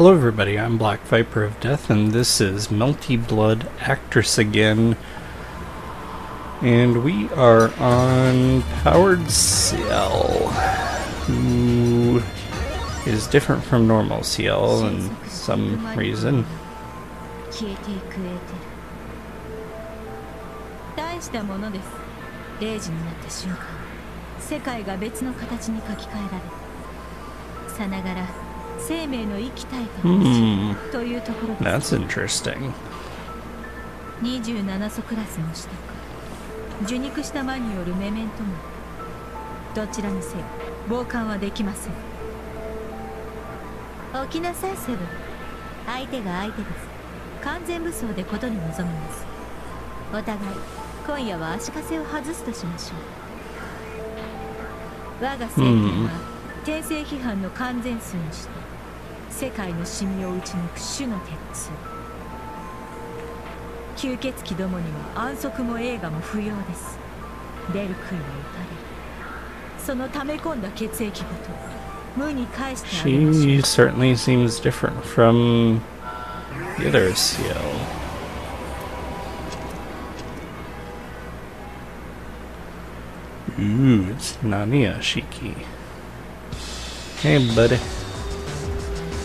Hello everybody, I'm Black Viper of Death and this is Melty Blood Actress again. And we are on Powered Ciel, who is different from normal Ciel in some reason. 生命の生きたいた Hmm, というところです。That's interesting. 27素クラスの取得受肉した魔によるメメントも。どちらにせよ傍観はできません。起きなさいセブン。相手が相手です。完全武装でことに臨みます。お互い今夜は足かせを外すとしましょう。我が正義は転生批判の完全数にして世界の神妙を打ち抜く主の鉄柱。吸血鬼どもには安息も映画も不要です。出る杭は打たれる。その溜め込んだ血液ごと無に返してあげましょう。She certainly seems different from the other Ciel. Ooh, it's Nanaya Shiki. Hey, buddy.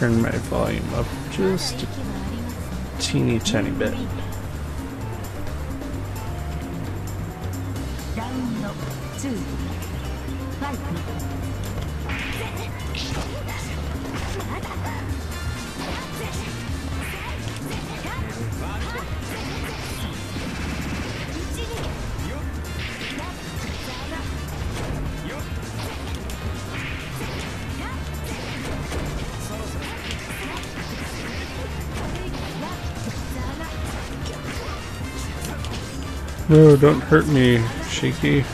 turn my volume up just a teeny tiny bit. No, don't hurt me, Shiki.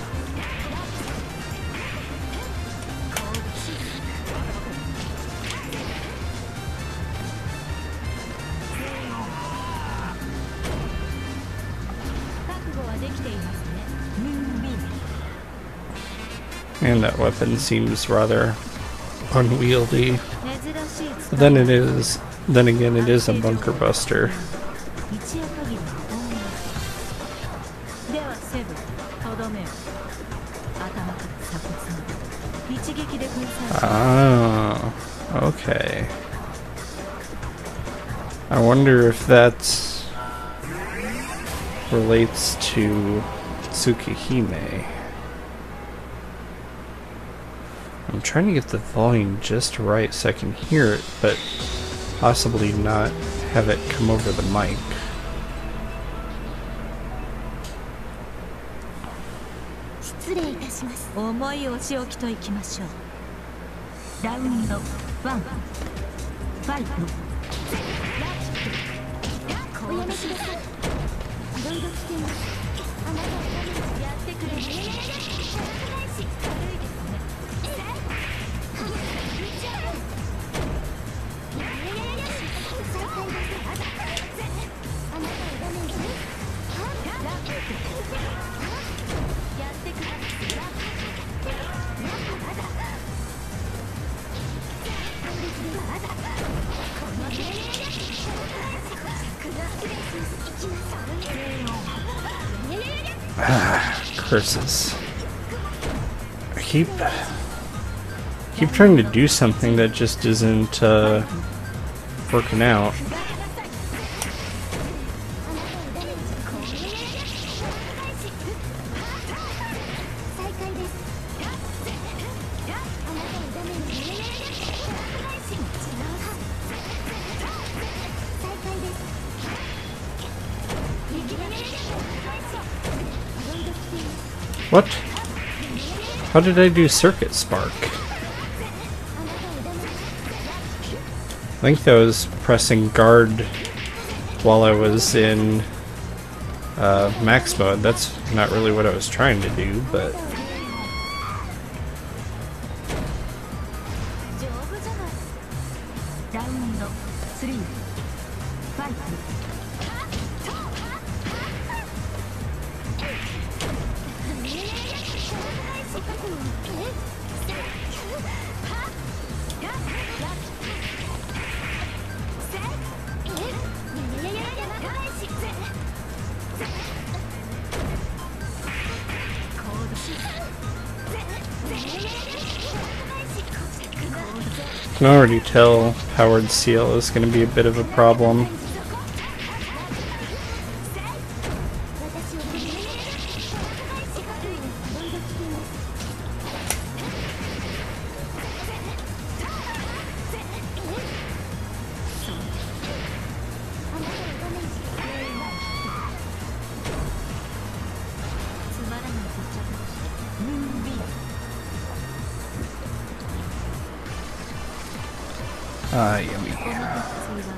And that weapon seems rather unwieldy. But then it is, then again, it is a bunker buster. wonder if that relates to Tsukihime. I'm trying to get the volume just right so I can hear it, but possibly not have it come over the mic. しなさい来てもあなたをやってくれる。Curses. I keep keep trying to do something that just isn't uh, working out. What? How did I do Circuit Spark? I think that was pressing guard while I was in uh, max mode. That's not really what I was trying to do, but Tell Powered Ciel is going to be a bit of a problem. Ah, yummy. この鉄槌は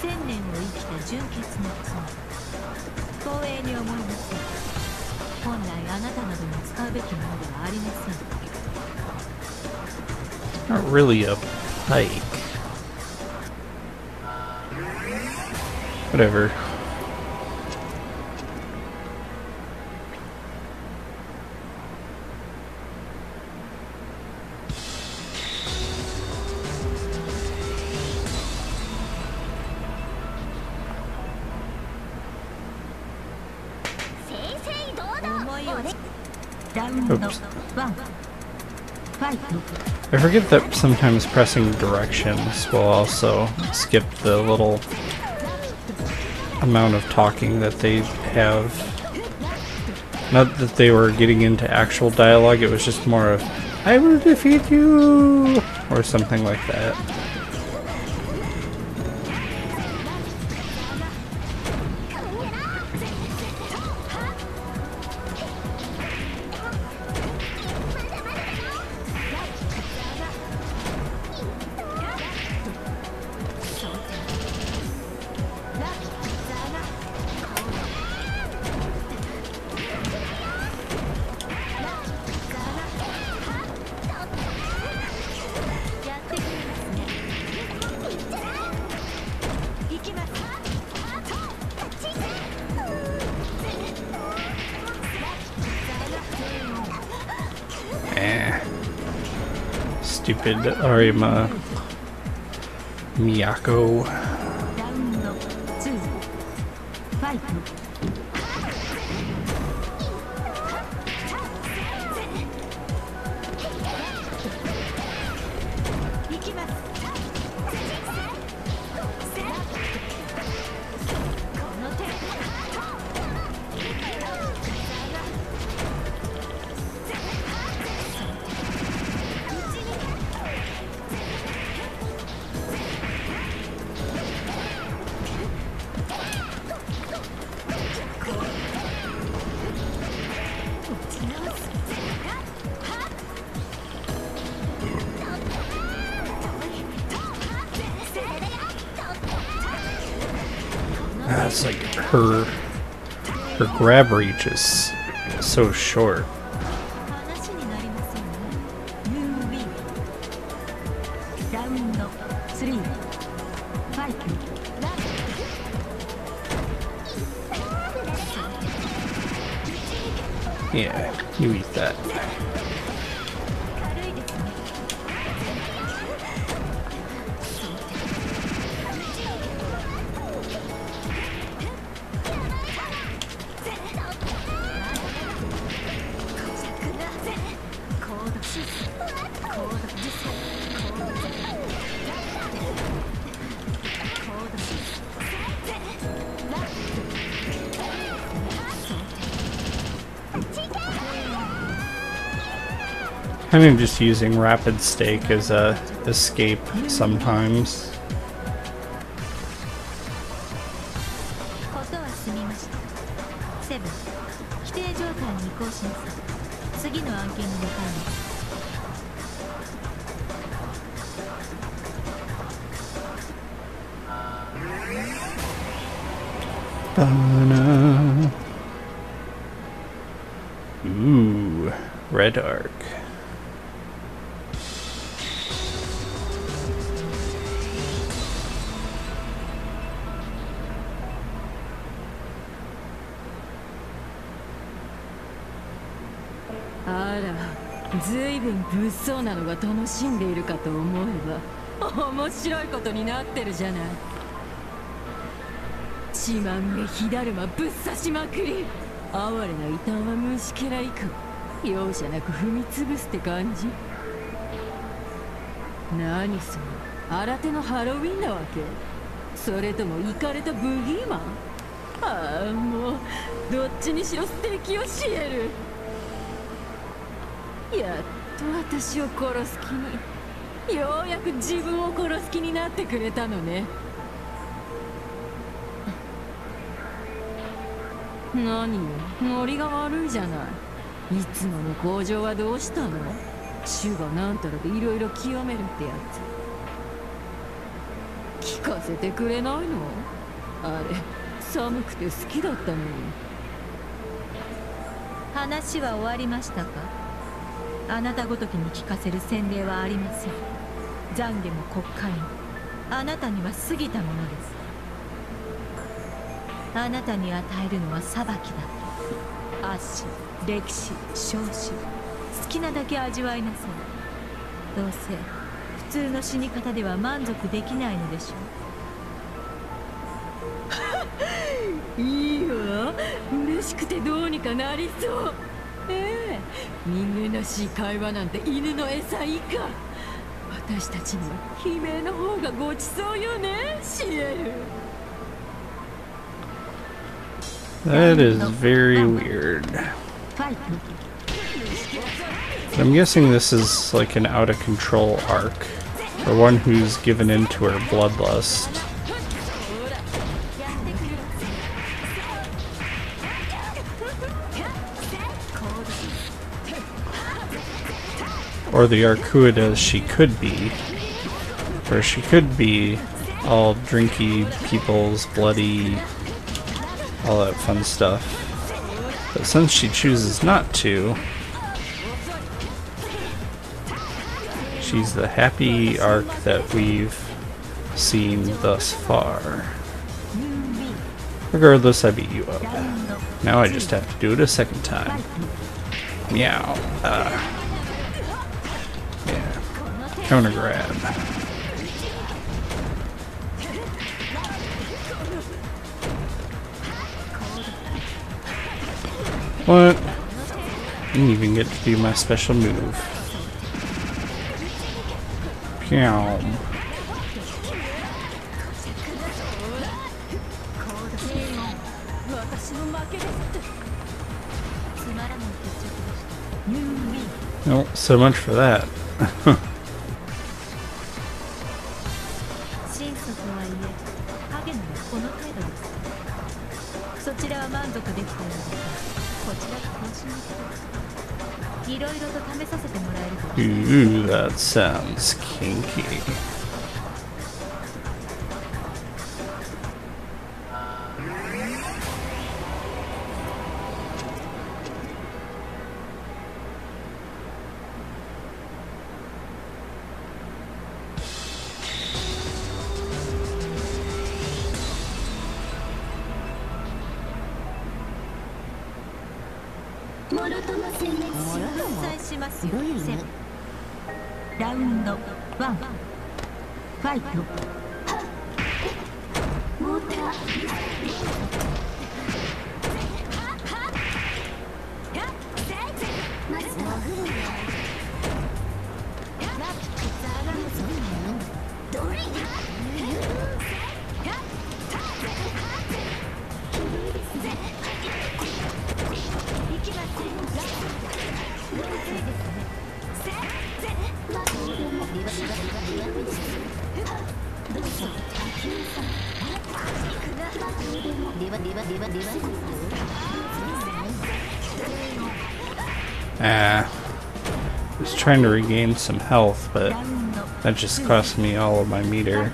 千年を生きた純潔の妻光栄に思います本来あなたなどに使うべきものではありません Not really a pike. Whatever. Oops. I forget that sometimes pressing directions will also skip the little amount of talking that they have. Not that they were getting into actual dialogue, it was just more of, I will defeat you! Or something like that. Stupid Arima Miyako. That's like her her grab reach is so short. Yeah, you eat that. kind of just using rapid stake as a escape sometimes. Ooh, red arc. ずいぶん物騒なのが楽しんでいるかと思えば面白いことになってるじゃない。血まんめ火だるまぶっ刺しまくり。哀れな異端は虫けらいく。容赦なく踏み潰すって感じ。何それ新手のハロウィンなわけ。それともイカれたブギーマン？ああもうどっちにしろ素敵をしえるやっと私を殺す気にようやく自分を殺す気になってくれたのね。何よノリが悪いじゃない。いつもの工場はどうしたの？主がなんたらでいろいろ清めるってやつ。聞かせてくれないの？あれ寒くて好きだったのに。話は終わりましたか？あなたごときに聞かせる洗礼はありません。懺悔も国家にあなたには過ぎたものです。あなたに与えるのは裁きだ。け圧死歴史少子。好きなだけ味わいなさい。どうせ普通の死に方では満足できないのでしょう。いいわ。嬉しくてどうにかなりそう。ええ人間らしい会話なんて犬の餌以下私たちには悲鳴の方がごちそうよねシエル That is very weird. ファイト I'm guessing this is like an out of control arc. For one who's given in to her bloodlust. Or the Arcuda she could be. Or she could be all drinky people's bloody all that fun stuff. But since she chooses not to, she's the happy arc that we've seen thus far. Regardless, I beat you up. Now I just have to do it a second time. Meow. Uh. Counter grab. What? Didn't even get to do my special move. Pyom. Well, so much for that. that sounds kinky. Morotomo ラウンドワン。ファイト。モーター。Trying to regain some health, but that just cost me all of my meter.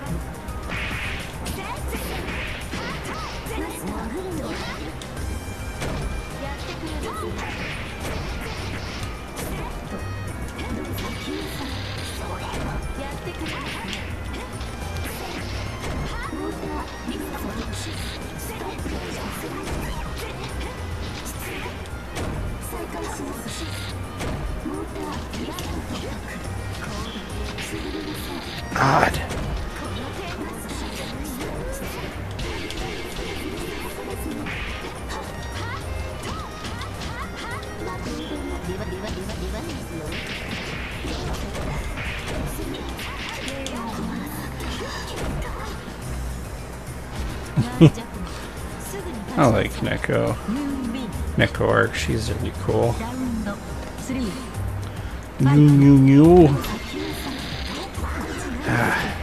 I like Neko. Neko Arc, she's really cool. New, new, new. Ah,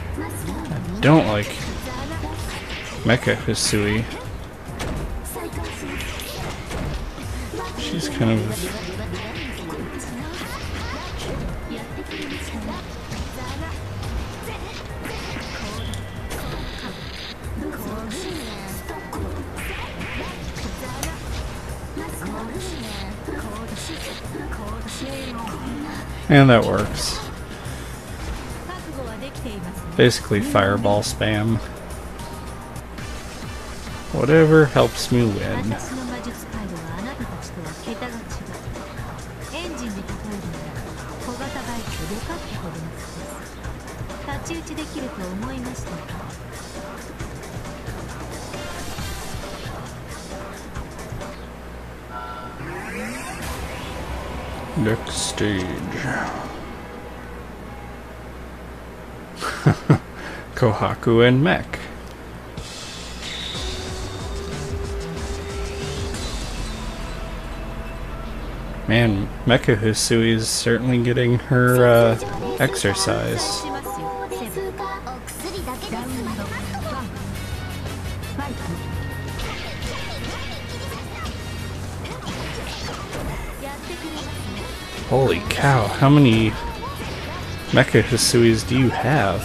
I don't like Mecha Hisui. That works. Basically fireball spam. Whatever helps me win. Next stage. Kohaku and Mech. Man, Mecha Hisui is certainly getting her uh, exercise. Cow, how many Mecha Hisuis do you have?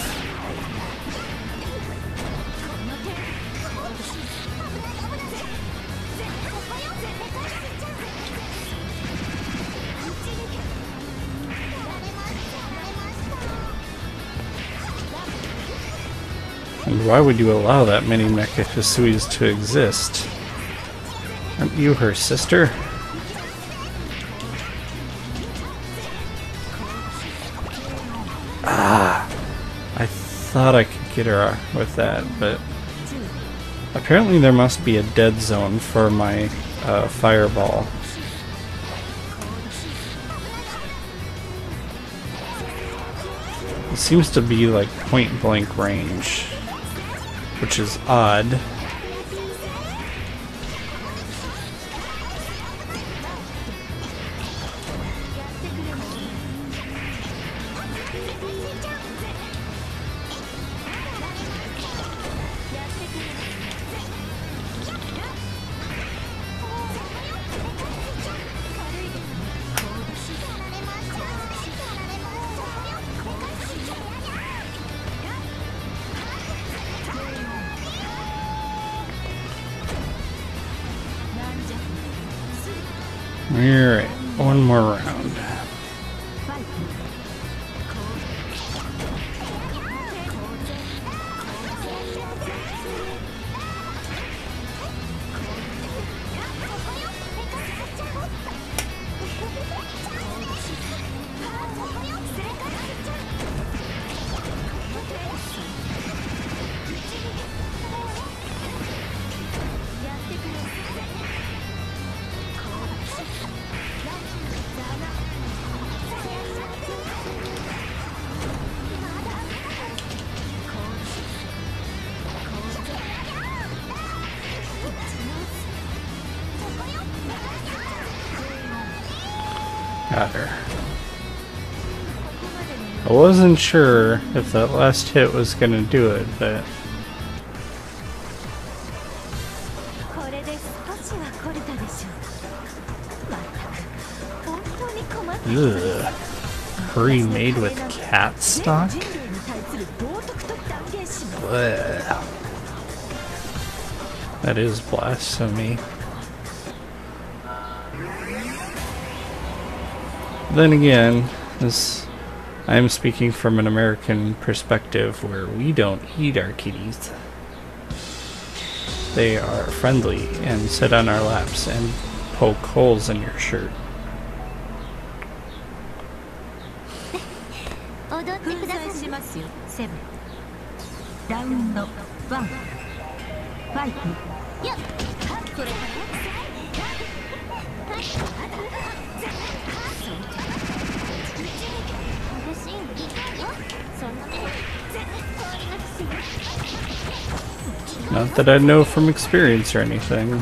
And why would you allow that many Mecha Hisuis to exist? Aren't you her sister? Thought I could get her with that, but apparently there must be a dead zone for my uh, fireball. It seems to be like point blank range, which is odd. wasn't sure if that last hit was gonna do it, but... Ugh. Curry made with cat stock? Blech. That is blasphemy. Then again, this I'm speaking from an American perspective where we don't eat our kitties. They are friendly and sit on our laps and poke holes in your shirt. Round one. Fight. Not that I know from experience or anything.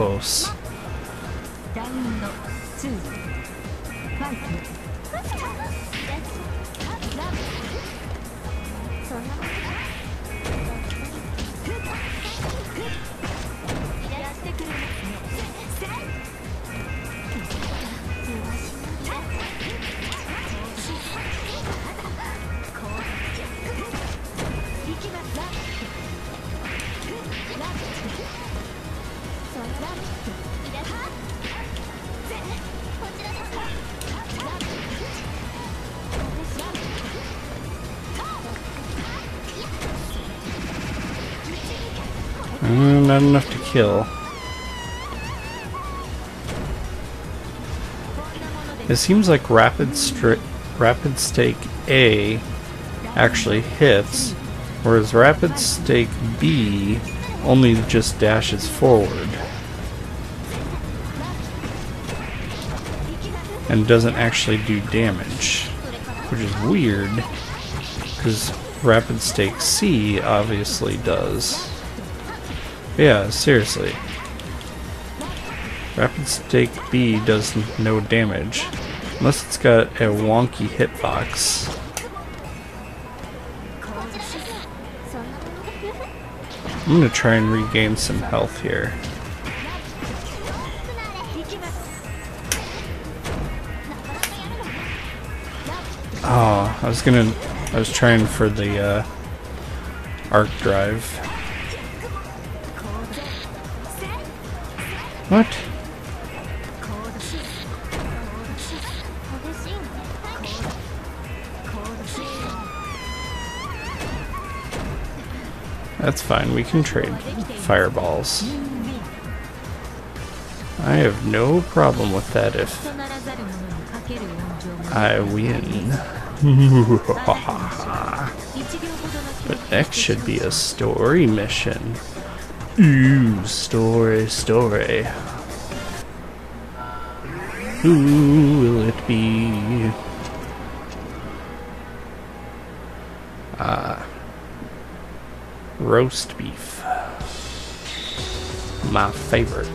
Close. Not enough to kill. It seems like rapid stri- rapid stake A actually hits, whereas rapid stake B only just dashes forward and doesn't actually do damage, which is weird because rapid stake C obviously does. Yeah, seriously. Rapid Stake B does no damage. Unless it's got a wonky hitbox. I'm gonna try and regain some health here. Oh, I was gonna... I was trying for the uh, arc drive. What? That's fine, we can trade fireballs. I have no problem with that if I win. but next should be a story mission. Ooh, story, story. Who will it be? Ah. roast beef. My favorite.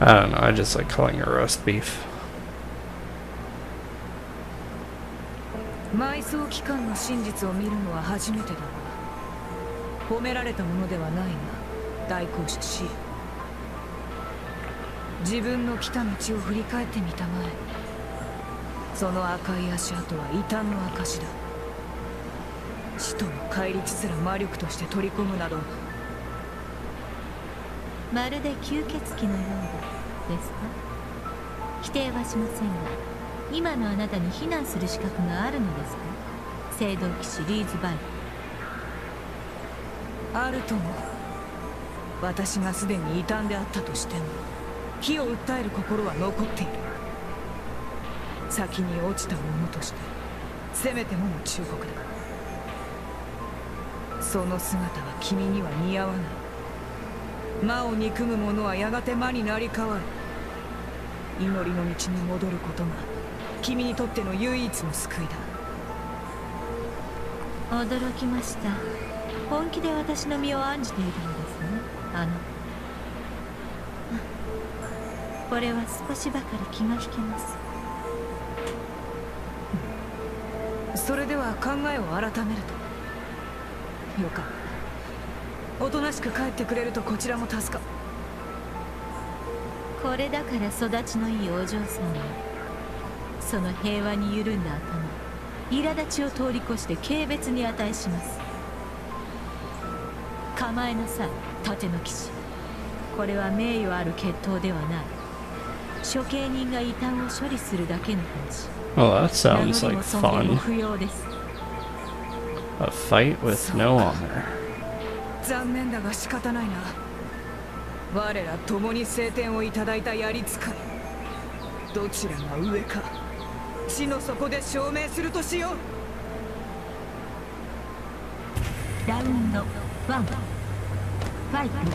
I don't know, I just like calling it roast beef. 埋葬機関の真実を見るのは初めてだわ 褒められたものではないが代行者 C 自分の来た道を振り返ってみたまえ。その赤い足跡は異端の証だ。死との戒律すら魔力として取り込むなど。まるで吸血鬼のようだですか？否定はしませんが今のあなたに非難する資格があるのですか？聖堂騎士リーズバイ。あるとも。私がすでに異端であったとしても火を訴える心は残っている。先に落ちた者としてせめてもの忠告だ。その姿は君には似合わない。魔を憎む者はやがて魔になり変わる。祈りの道に戻ることが君にとっての唯一の救いだ驚きました。本気で私の身を案じているのですね。あの。これは少しばかり気が引けます。それでは考えを改めると。よか。おとなしく帰ってくれるとこちらも助か。これだから育ちのいいお嬢さんはその平和に緩んだ頭苛立ちを通り越して軽蔑に値します構えなさい盾の騎士。これは名誉ある決闘ではない。処刑人が異端を処理するだけの話。Well, that sounds り like fun. A fight with no honor. 残念だが仕方ないな。我ら共に晴天をいただいた槍使いどちらが上か。地の底で証明するとしよう。ラウンド1 Yeah.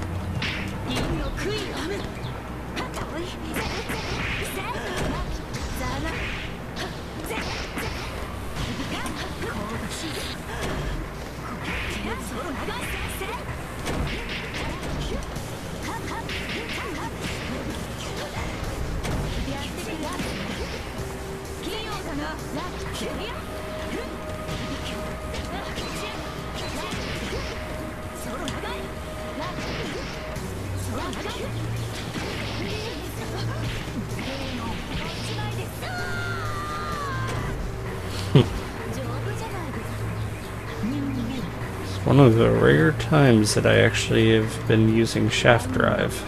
It's one of the rare times that I actually have been using shaft drive.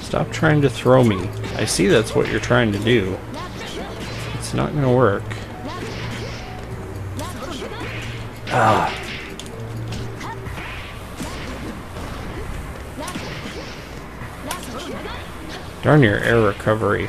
Stop trying to throw me. I see that's what you're trying to do. It's not gonna work. Ah. Darn your air recovery.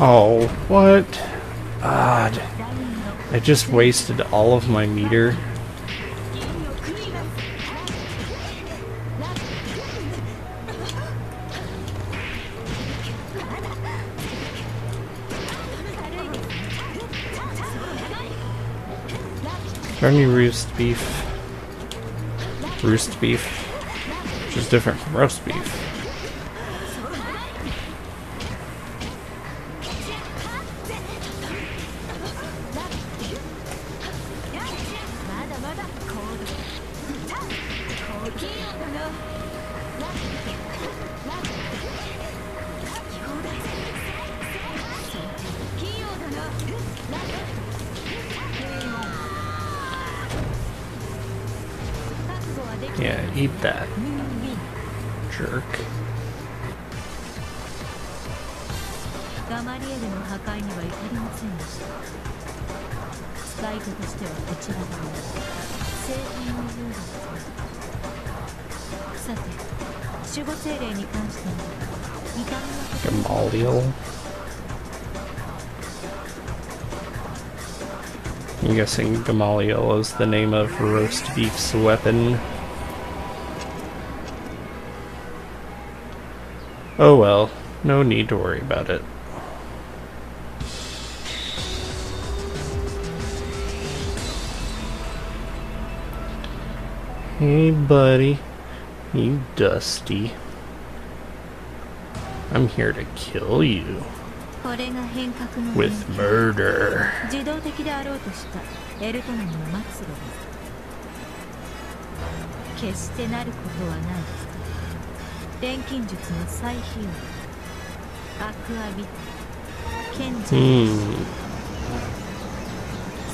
'Oh, what? God. I just wasted all of my meter. There any roost beef? Roost beef? Which is different from roast beef. audio. I'm guessing Gamaliel is the name of Roast Beef's weapon. Oh well, no need to worry about it. Hey buddy, you dusty. I'm here to kill you これが変革の with murder. 自動的であろうとしたエルトナムの末路です決してなることはない錬金術の再費用アクアビタ賢者、 Hmm.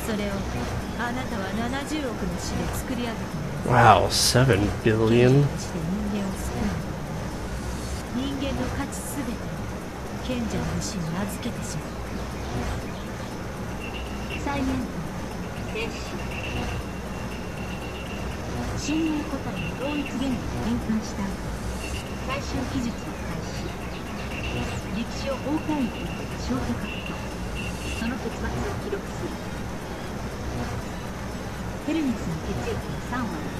それをあなたは70億の死で作り上げたのです Wow, seven 賢 billion? すべてを賢者の石に預けてしまう再現停止侵入個体の同一言語に変換した後最終技術を開始歴史を崩壊域ショートカットその結末を記録するヘルメスの血液の3割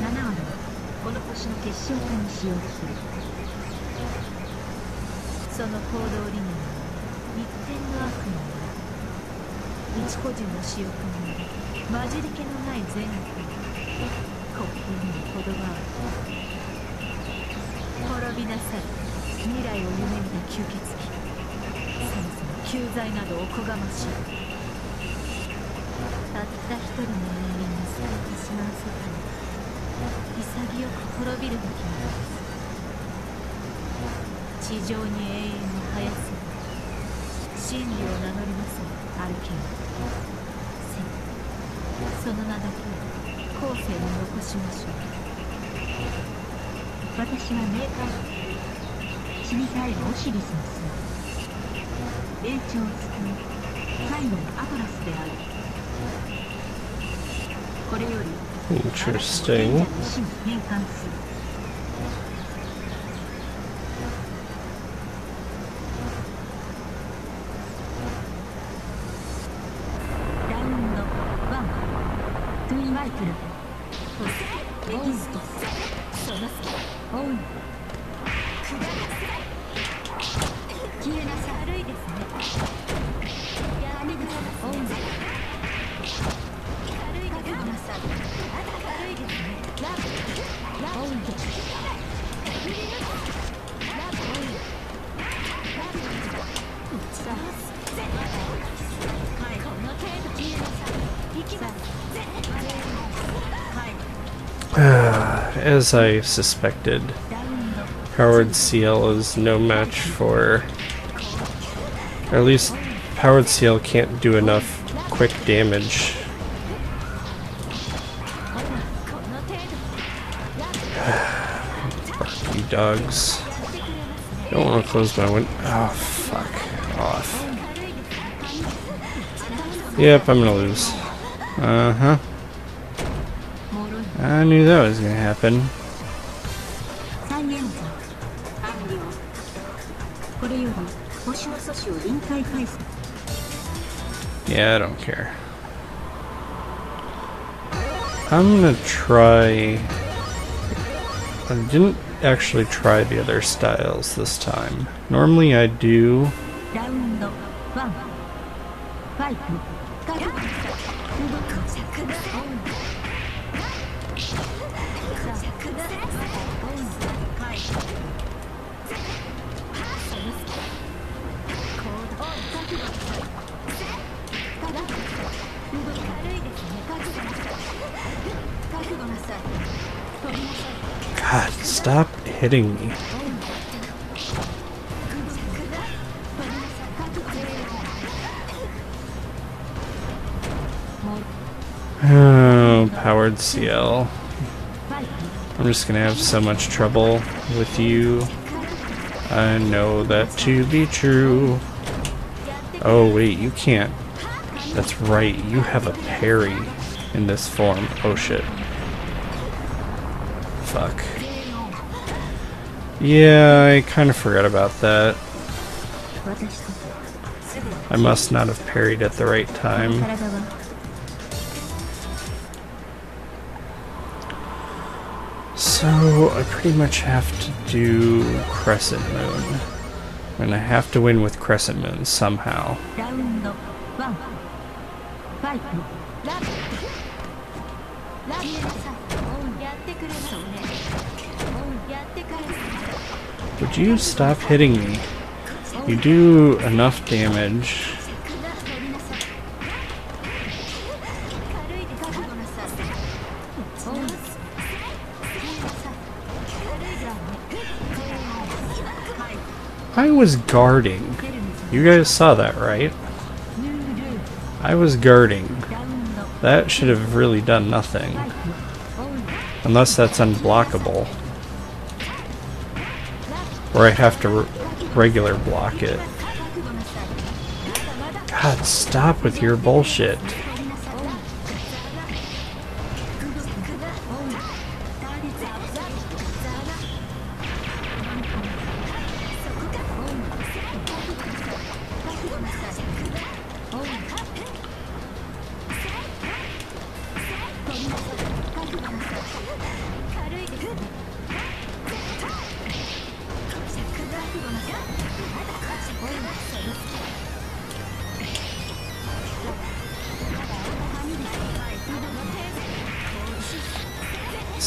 7割はこの星の結晶化に使用するその行動理念は一点の悪にある一個人の私欲により混じり気のない善悪国風にも程がる滅びなさい未来を夢見た吸血鬼そもそも救済などおこがましいたった一人の永遠に救えてしまう世界に潔く滅びるべきなのです地上に永遠に生やす。真理を。名乗りなさいアルケンせその名だけを。後世に残しましょう私は冥界死に絶えるオシリスの妻霊長を。救う最後のアトラスであるこれより Interesting. 賢者の死に変換する As I suspected, powered Ciel is no match for... Or at least powered Ciel can't do enough quick damage. you dogs. Don't want to close my window. Oh, fuck. Off. Yep, I'm gonna lose. Uh-huh. I knew that was gonna happen. Yeah, I don't care. I'm gonna try... I didn't actually try the other styles this time. Normally I do. Stop hitting me. Oh, powered Ciel. I'm just gonna have so much trouble with you. I know that to be true. Oh wait, you can't. That's right, you have a parry in this form. Oh shit. Fuck. Yeah, I kind of forgot about that. I must not have parried at the right time. So, I pretty much have to do Crescent Moon. And I have to win with Crescent Moon somehow. Would you stop hitting me? You do enough damage. I was guarding. You guys saw that, right? I was guarding. That should have really done nothing. Unless that's unblockable. Or I have to re- regular block it. God, stop with your bullshit.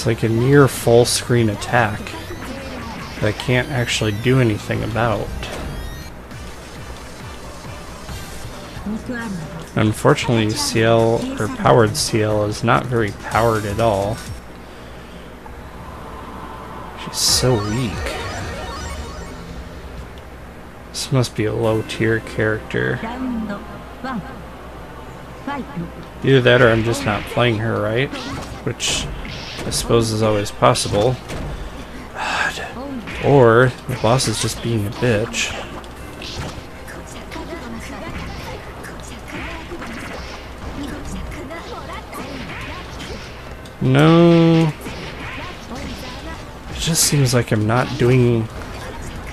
It's like a near full screen attack that I can't actually do anything about. Unfortunately, Ciel, or powered Ciel, is not very powered at all. She's so weak. This must be a low tier character. Either that or I'm just not playing her right, which I suppose is always possible. God. Or the boss is just being a bitch. No. It just seems like I'm not doing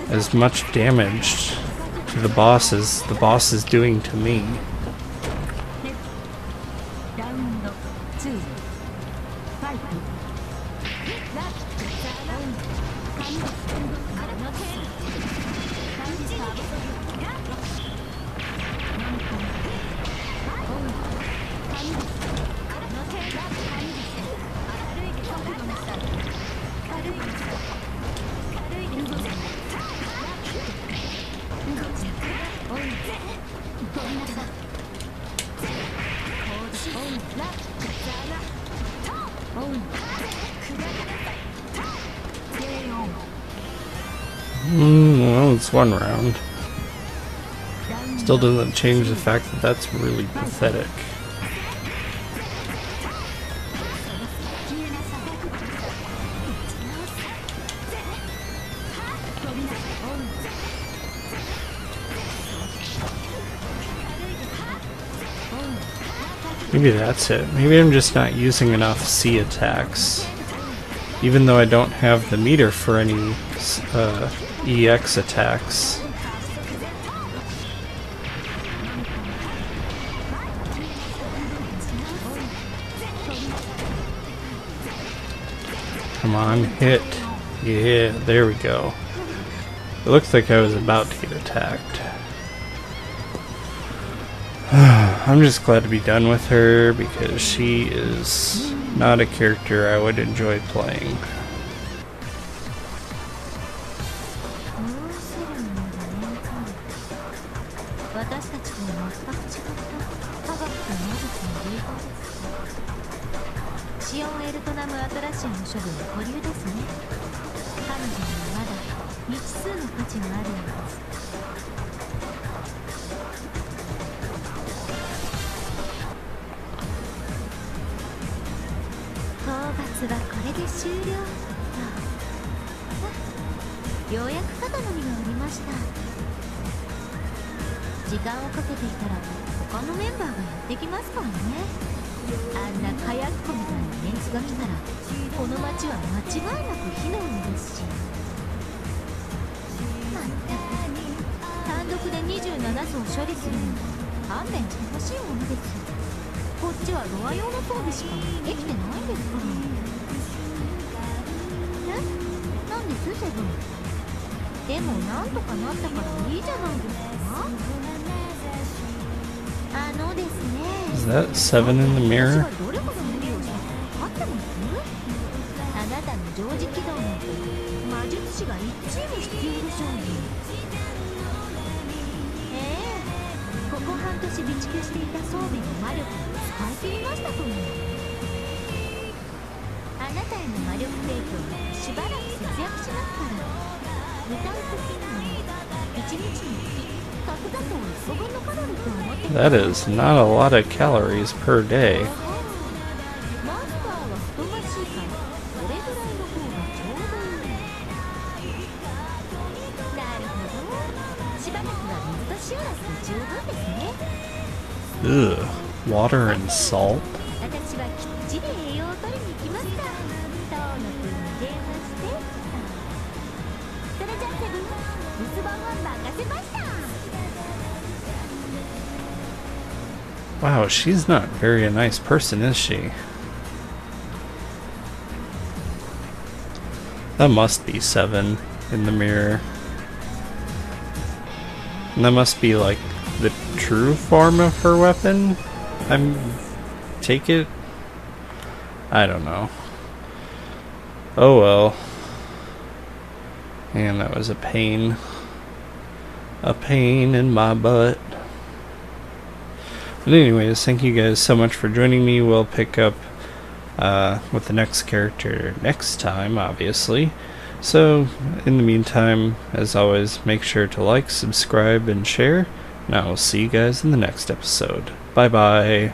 as much damage to the boss as the boss is doing to me. Mm, well, it's one round. Still doesn't change the fact that that's really pathetic. Maybe that's it. Maybe I'm just not using enough C attacks. Even though I don't have the meter for any uh, EX attacks. Come on, hit. Yeah, there we go. It looked like I was about to get attacked. I'm just glad to be done with her because she is not a character I would enjoy playing. 討伐はこれで終了。とようやく肩の荷が下りました。時間をかけていたら他のメンバーがやってきますからね。あんな火薬庫みたいなメンツが来たらこの街は間違いなく火の海ですし。まったく単独で27層処理するのは勘弁してほしいものです。こっちはドア用の装備しかできてないんですから。なん。でもなんとかなったからいいじゃないですか。あのですね Is that seven in the mirror? あなたの常時起動なんて魔術師が1チーム必要でしょうに。ええ。ここ半年備蓄していた装備の魔力を使い切りましたともあなたへの魔力提供はしばらく 節約しますから具体的には1日につき角砂糖1個分のカロリーと思ってくだ That さい is not a lot of calories per day. マスター Wow, she's not very a nice person, is she? That must be seven in the mirror. And that must be like the true form of her weapon? I'm take it? I don't know. Oh well. And that was a pain. A pain in my butt. But anyways, thank you guys so much for joining me. We'll pick up uh, with the next character next time, obviously. So, in the meantime, as always, make sure to like, subscribe, and share. And I will see you guys in the next episode. Bye bye.